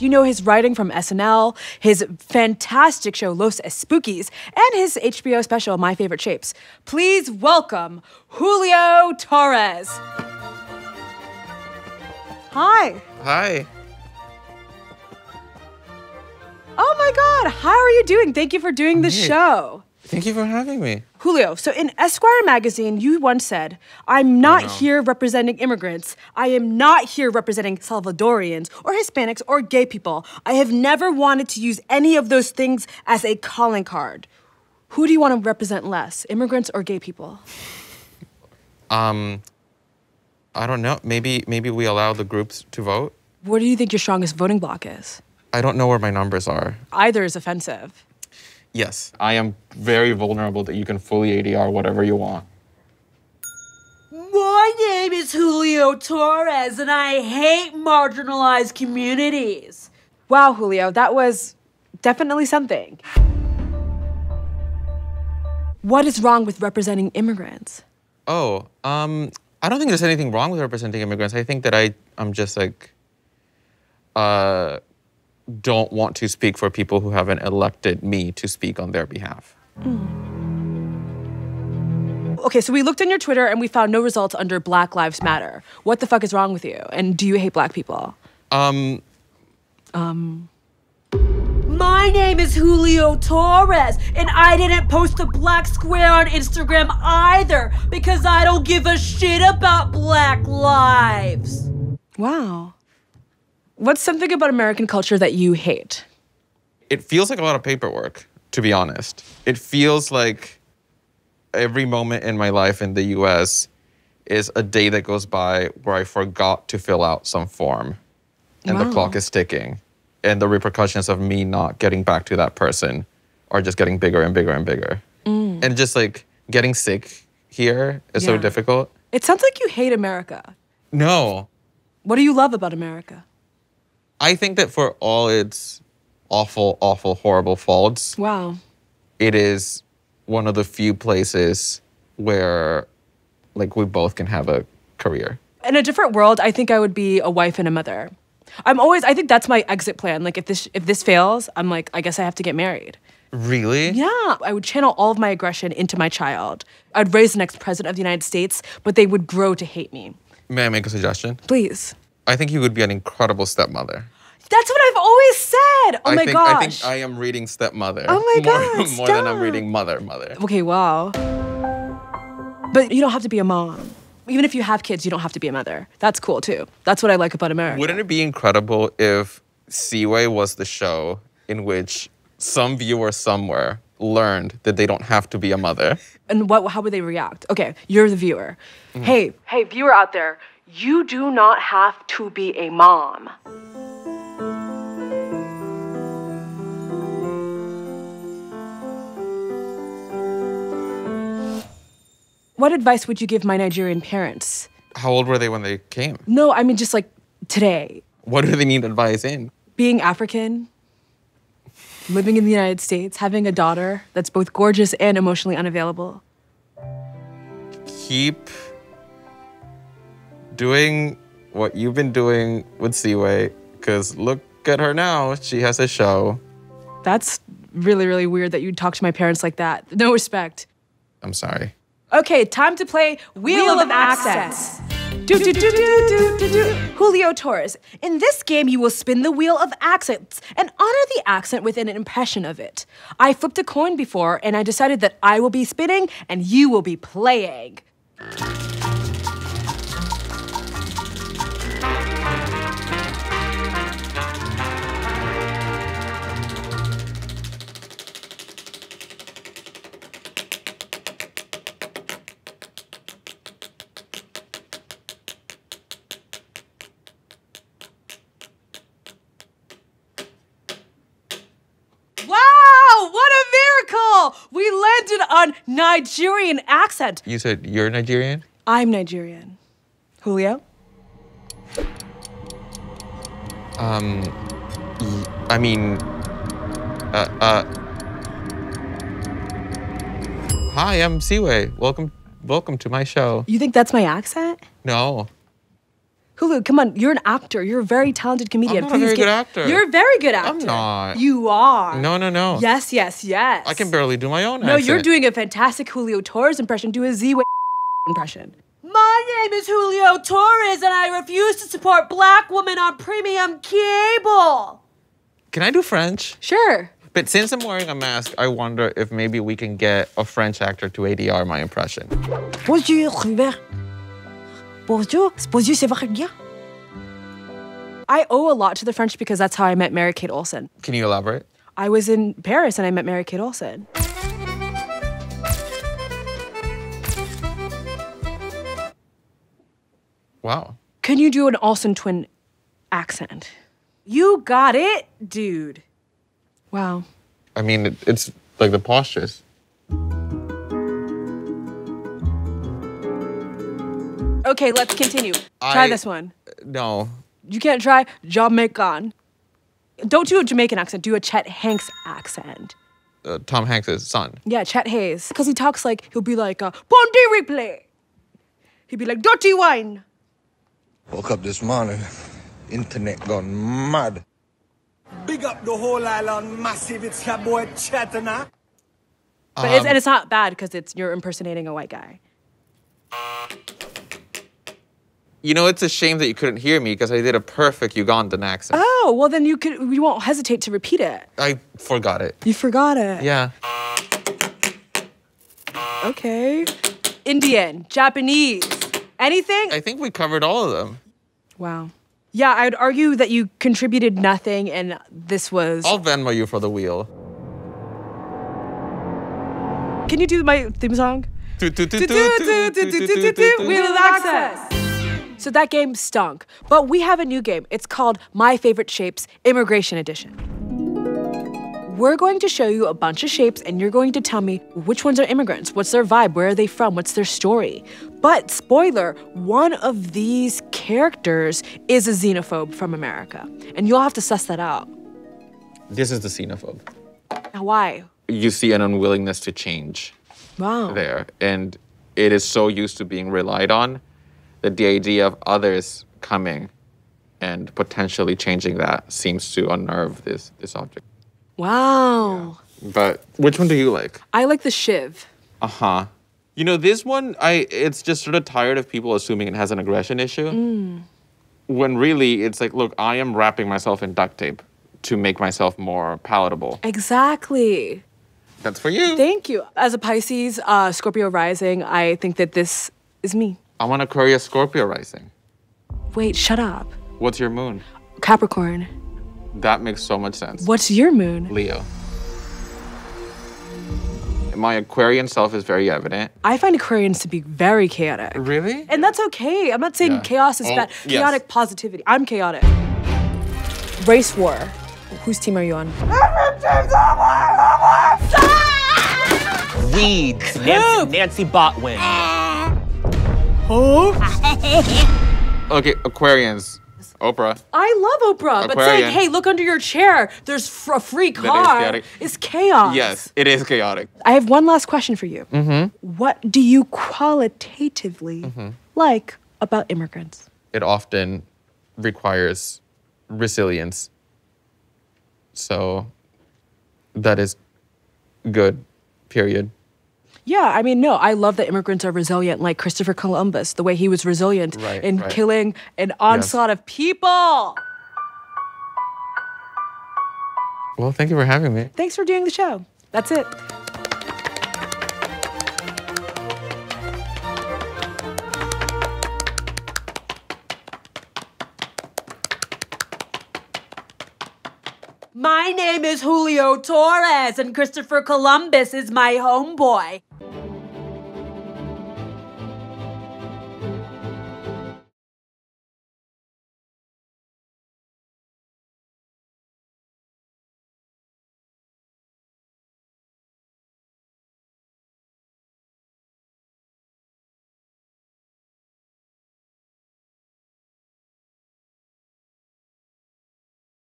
You know his writing from SNL, his fantastic show Los Espookys, and his HBO special My Favorite Shapes. Please welcome Julio Torres. Hi. Hi. Oh my God, how are you doing? Thank you for doing this Hey. show. Thank you for having me. Julio, so in Esquire magazine, you once said, I'm not no. here representing immigrants. I am not here representing Salvadorians or Hispanics or gay people. I have never wanted to use any of those things as a calling card. Who do you want to represent less, immigrants or gay people? Um, I don't know. Maybe maybe we allow the groups to vote. What do you think your strongest voting bloc is? I don't know where my numbers are. Either is offensive. Yes, I am very vulnerable that you can fully ADR whatever you want. My name is Julio Torres, and I hate marginalized communities. Wow, Julio, that was definitely something. What is wrong with representing immigrants? Oh, um, I don't think there's anything wrong with representing immigrants. I think that I I'm just like uh don't want to speak for people who haven't elected me to speak on their behalf. Okay, so we looked on your Twitter and we found no results under Black Lives Matter. What the fuck is wrong with you? And do you hate black people? Um. Um, My name is Julio Torres, and I didn't post a black square on Instagram either because I don't give a shit about black lives. Wow. What's something about American culture that you hate? it feels like a lot of paperwork, to be honest. It feels like every moment in my life in the US is a day that goes by where I forgot to fill out some form and the clock is ticking. And the repercussions of me not getting back to that person are just getting bigger and bigger and bigger. Mm. And just like getting sick here is so difficult. It sounds like you hate America. No, What do you love about America? I think that for all its awful, awful, horrible faults, Wow. it is one of the few places where like we both can have a career. In a different world, I think I would be a wife and a mother. I'm always I think that's my exit plan. Like if this if this fails, I'm like I guess I have to get married. Really? Yeah, I would channel all of my aggression into my child. I'd raise the next president of the United States, but they would grow to hate me. May I make a suggestion? Please. I think you would be an incredible stepmother. That's what I've always said. Oh I my think, gosh. I think I am reading stepmother. Oh my more, God, More than I'm reading mother, mother. Okay, wow. But you don't have to be a mom. Even if you have kids, you don't have to be a mother. That's cool too. That's what I like about America. Wouldn't it be incredible if Ziwe was the show in which some viewer somewhere learned that they don't have to be a mother? and what how would they react? Okay, you're the viewer. Mm-hmm. Hey, hey viewer out there, you do not have to be a mom. What advice would you give my Nigerian parents? How old were they when they came? No, I mean just like today, What do they need advice in? being African, living in the United States, having a daughter that's both gorgeous and emotionally unavailable. keep doing what you've been doing with Ziwe, because look at her now. She has a show. That's really, really weird that you'd talk to my parents like that. No respect. I'm sorry. Okay, time to play Wheel, of, Accents. Do, do, do, do, do, do, do. Julio Torres. In this game, you will spin the wheel of accents and honor the accent with an impression of it. I flipped a coin before, and I decided that I will be spinning and you will be playing. Miracle! We landed on Nigerian accent. You said you're Nigerian? I'm Nigerian. Julio? Um, I mean, uh, uh. Hi, I'm Ziwe. Welcome, welcome to my show. You think that's my accent? No, Julio, come on, you're an actor. You're a very talented comedian. not a Please very get- good actor. You're a very good actor. I'm not. You are. No, no, no. Yes, yes, yes. I can barely do my own No, you're doing a fantastic Julio Torres impression. Do a Ziwe impression. My name is Julio Torres, and I refuse to support black women on premium cable. Can I do French? Sure. But since I'm wearing a mask, I wonder if maybe we can get a French actor to ADR my impression. Bonjour, Hubert. Bonjour, bonjour, c'est vrai bien. I owe a lot to the French because that's how I met Mary Kate Olsen. Can you elaborate? I was in Paris and I met Mary Kate Olsen. Wow. Can you do an Olsen twin accent? You got it, dude. Wow. I mean, it, it's like the postures. Okay, let's continue. Try this one. No. You can't try Jamaican. Don't do a Jamaican accent. Do a Chet Hanks accent. Uh, Tom Hanks' son. Yeah, Chet Hanks. Because he talks like, he'll be like, uh, Pondy replay. He'd be like, dirty wine. Woke up this morning, internet gone mad. Big up the whole island, massive. It's your boy Chetana. But it's, and it's not bad because it's you're impersonating a white guy. You know, it's a shame that you couldn't hear me because I did a perfect Ugandan accent. Oh, well then you could We won't hesitate to repeat it. I forgot it. You forgot it. Yeah. Okay. Indian, Japanese, anything? I think we covered all of them. Wow. Yeah, I'd argue that you contributed nothing and this was I'll Venmo you for the wheel. Can you do my theme song? Wheel of Accents! So that game stunk. But we have a new game. It's called My Favorite Shapes Immigration Edition. We're going to show you a bunch of shapes and you're going to tell me which ones are immigrants, what's their vibe, where are they from, what's their story. But spoiler, one of these characters is a xenophobe from America. And you'll have to suss that out. This is the xenophobe. Now, why? You see an unwillingness to change Wow. there. And it is so used to being relied on that the idea of others coming and potentially changing that seems to unnerve this, this object. Wow. But which one do you like? I like the Shiv. Uh huh. You know, this one, I it's just sort of tired of people assuming it has an aggression issue. When really, it's like, look, I am wrapping myself in duct tape to make myself more palatable. Exactly. That's for you. Thank you. As a Pisces, uh, Scorpio rising, I think that this is me. I'm an Aquarius Scorpio rising. Wait, shut up. What's your moon? Capricorn. That makes so much sense. What's your moon? Leo. My Aquarian self is very evident. I find Aquarians to be very chaotic. Really? And that's okay. I'm not saying Yeah. chaos is Oh, bad. yes. Chaotic positivity. I'm chaotic. Race war. Whose team are you on? Weeds. Nancy, Nancy Botwin. Ah! Okay, Aquarians. Oprah. I love Oprah, but saying, hey, look under your chair. There's a free car. chaotic. It's chaos. Yes, it is chaotic. I have one last question for you. Mm-hmm. What do you qualitatively Mm-hmm. like about immigrants? It often requires resilience. So that is good, period. Yeah, I mean, no, I love that immigrants are resilient, like Christopher Columbus, the way he was resilient Right, in right. killing an onslaught of people. Well, thank you for having me. Thanks for doing the show. That's it. My name is Julio Torres, and Christopher Columbus is my homeboy.